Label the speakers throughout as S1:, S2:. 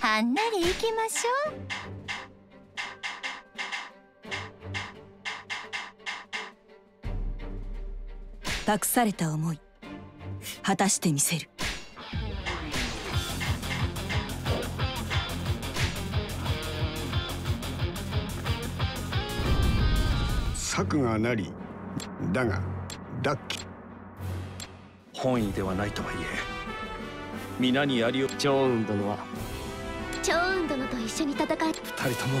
S1: はんなり行きましょう。
S2: 託された思い果たしてみせる。
S3: 策がなりだがダッキ
S4: 本意ではないとはいえ皆にやりを
S5: 趙雲殿は。
S6: 趙雲殿と一緒に戦え二
S4: 人とも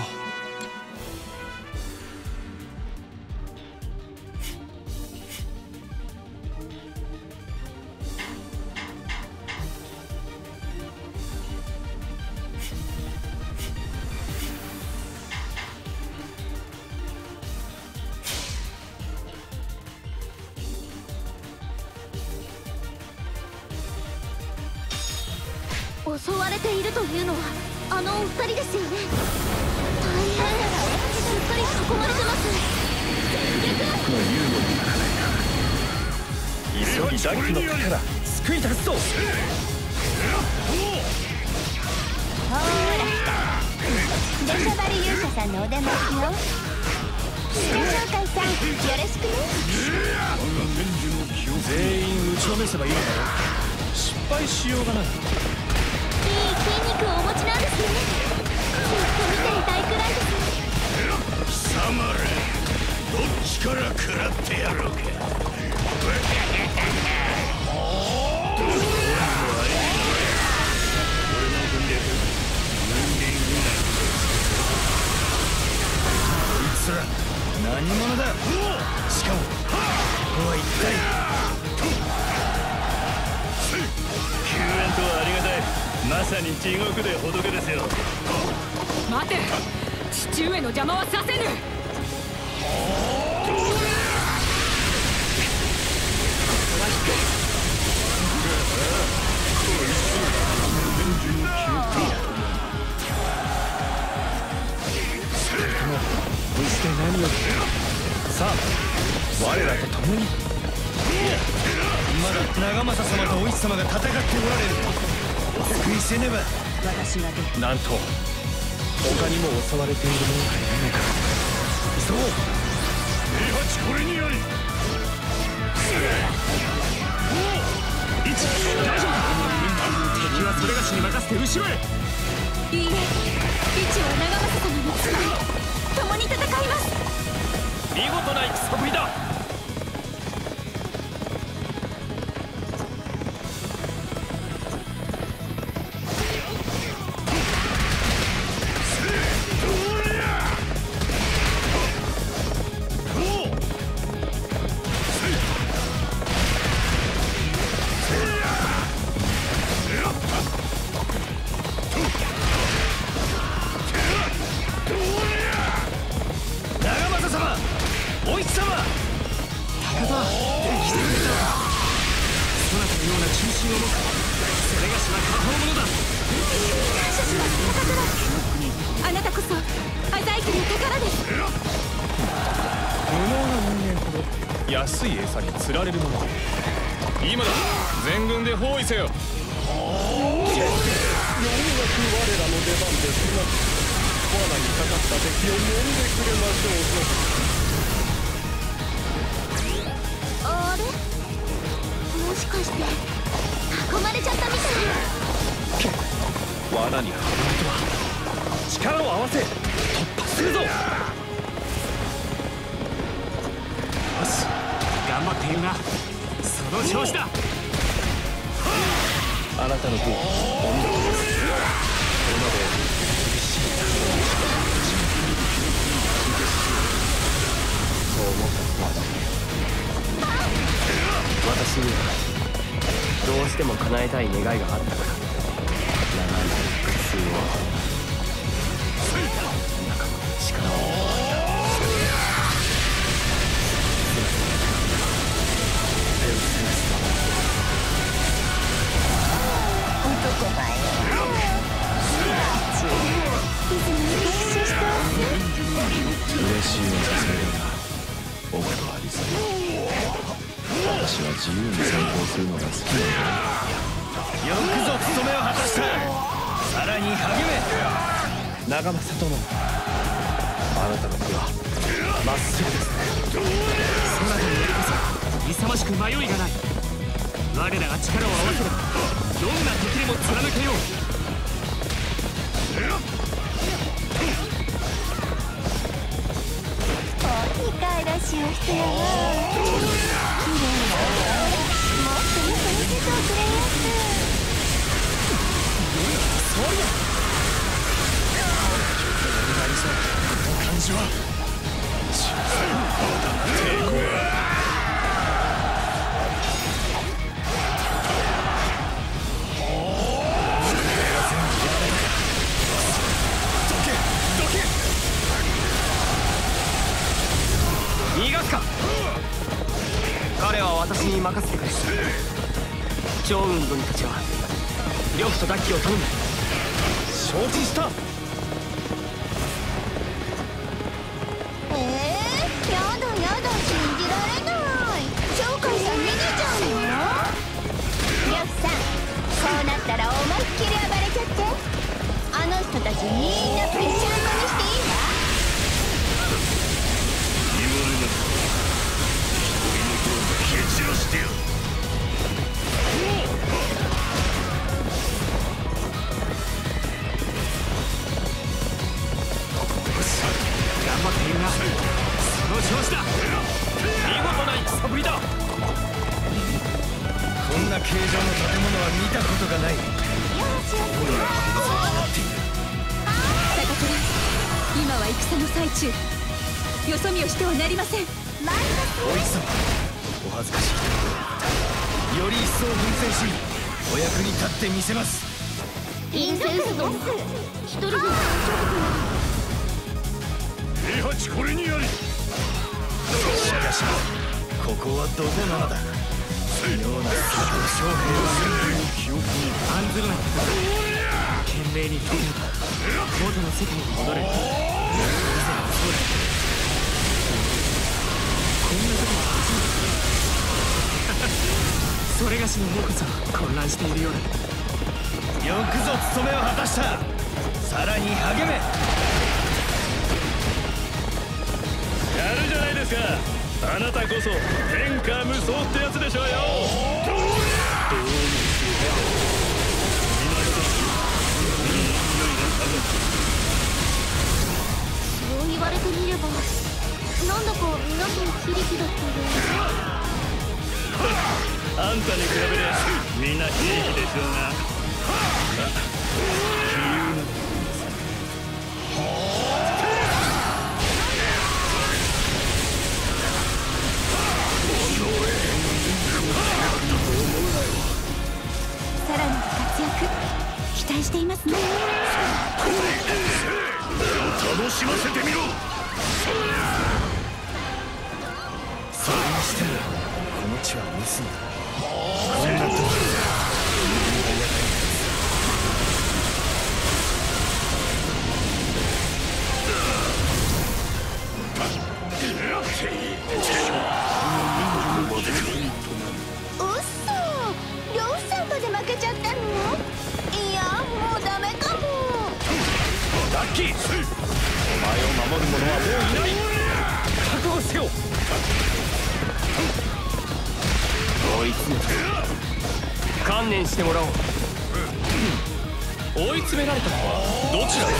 S6: 襲われているというのはあのお二人ですよね大変すっかり囲まれてます全力
S4: の遊具にならないな急ぎダックの力救い出すぞ
S1: ほーら出しゃばり勇者さんのお出ましよ自己紹介さんよろしくね
S4: 全員打ちのめせばいいのだろ失敗しようがない。
S6: 肉をお持ちなんですねずっと見ていたいくらいです
S7: 貴様らどっちから食らってやろうか
S4: 何者だ？しかもここは一体
S7: 救援とはありがたまさに地獄で仏ですよ。
S8: 待て。父上の邪魔はさせぬ。
S4: 無事で何よりさあ我らと共に。まだ長政様とお市様が戦っておられる。お救いせねば。
S2: 私が
S4: なんと他にも襲われている者がいるのか。急ごう。
S7: 平八これにあり。
S4: 一大丈夫敵はそれがしに任せて後ろへ
S6: いいえ。一は長政様に使い共に戦います。
S4: 見事な戦ぶりだのような中心を持つそれがしは過方者だ
S6: 感謝します高倉あなたこそアザイクの宝です。
S4: 無能な人間ほど安い餌に釣られるもの今だ。全軍で包囲せよ。ようやく我らの出番ですが罠にかかった敵を呼んでくれましょうぞ
S6: あれ？もしかして。囲まれちゃったみたい。
S4: 罠にはまるとは力を合わせ突破するぞ。よし頑張っているな。その調子だ。あなたの分温度ですこれまで厳しいそう思った。
S5: 私には。どうしても叶えたい願いがあったから長い苦痛を仲間の力を
S4: 嬉しい。お私は自由に散歩するのが好きよくぞ務めを果たしたさらに励め長政殿あなたの手はまっすぐです。ね
S9: そなたによりこそ勇ましく迷いがない我らが力を合わせればどんな敵にも貫けよう
S1: いかいらしいお人やな
S5: 彼は私に任せてくれ。趙雲殿たちは呂布とダッキを頼む。
S4: 承知した。
S1: えー、やだやだ信じられない鳥海さん逃げちゃうの呂布さんこうなったら思いっきり暴れちゃって。あの人たちみんなぺしゃ
S9: 戦
S4: の
S2: 最中よそ見をしてはなりません。
S1: マイ
S4: おい。様お恥ずかしい。より一層奮戦しお役に立ってみせます。
S6: インセンス殿一人で大丈夫か
S7: 平八これにあり。
S4: しかしここはどこなのだ。妙な佐藤将兵は
S7: 記憶に
S9: 案ずるな懸命に吹ければ元の世界に戻れ。るそうだこんな時は初めてそれがしの方こそ混乱しているようだ
S4: よくぞ務めを果たした。さらに励め。
S7: やるじゃないですか。あなたこそ天下無双ってやつでしょうよ。
S6: 言われてみればなんだか皆さんキリキだったよ
S7: あんたに比べりゃみんな悲劇でしょうが
S2: さらなる活躍期待していますね。
S7: しませてみろ。
S4: それにしてもこの地はだこんな時
S1: うっそ呂布さんまで負けちゃったの？いやもうダメかも。
S4: ラッキーを守る者はもういない覚悟せよ
S5: 追い詰めた観念してもらおう
S4: 追い詰められたのはどちらだ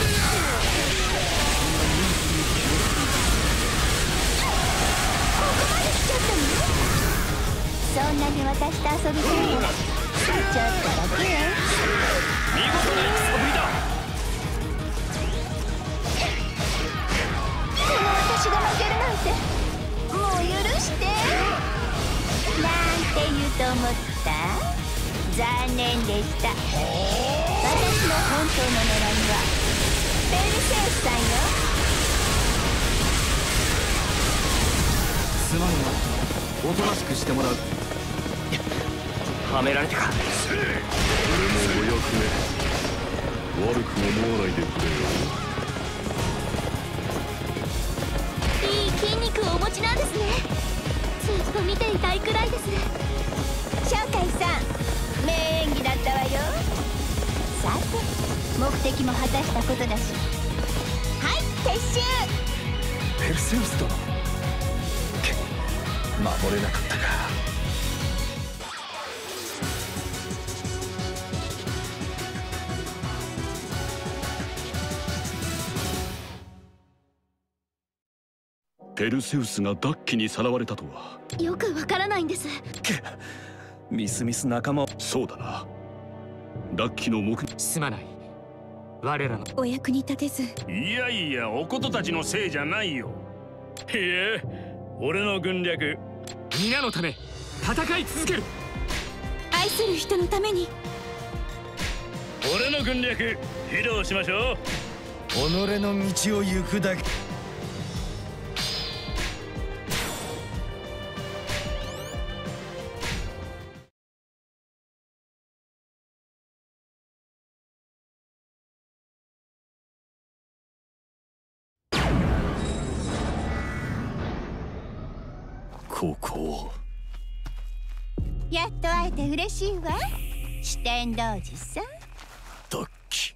S1: そんなに私と遊びたいならちょっとだけよ。
S4: 見事な戦ぶりだ
S1: と思った？残念でした。私の本当の狙いはペルセウスさんよ。
S5: すまぬなおとなしくしてもらう。はめられたか。
S7: 俺もお役目悪く思わないでくれよ。
S6: いい筋肉をお持ちなんですね。すっごと見ていたいくらいです
S1: 目的も果たしたことだし。はい撤収。
S4: ペルセウス殿。け守れなかったか。
S7: ペルセウスがダッキにさらわれたとは。
S6: よくわからないんです。
S4: ミスミス仲間を。
S7: そうだなダッキの目
S9: すまない。我らの。
S2: お役に立てず。
S7: いやいやおことたちのせいじゃないよ。いえ俺の軍略。
S9: 皆のため戦い続ける。
S2: 愛する人のために。
S7: 俺の軍略披露しましょう。
S4: 己の道を行くだけ
S1: しいわ。四天童子さん。
S4: ダッキ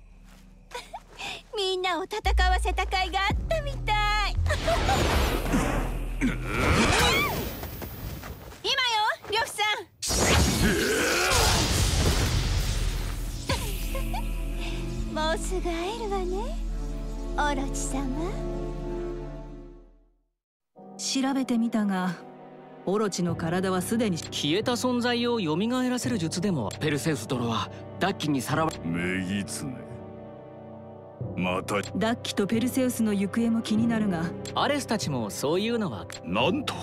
S1: みんなを戦わせた甲斐があったみたい。今よ呂布さん。もうすぐ会えるわね。オロチ様。
S2: 調べてみたがオロチの体はすでに
S5: 消えた存在を蘇らせる術でもペルセウス殿はダッキにさらわ
S7: メギツネまた
S2: ダッキとペルセウスの行方も気になるが。
S5: アレスたちもそういうのは
S7: なんと